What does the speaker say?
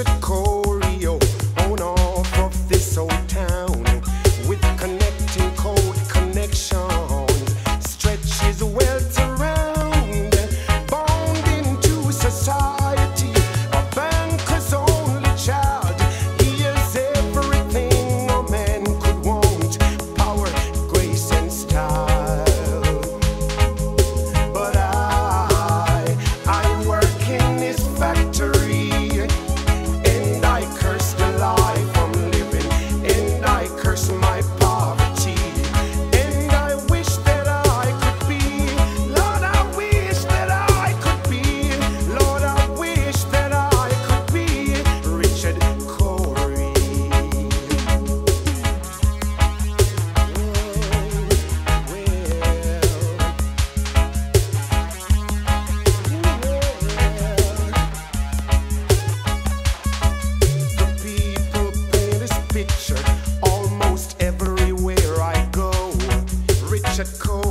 it cold Mexico.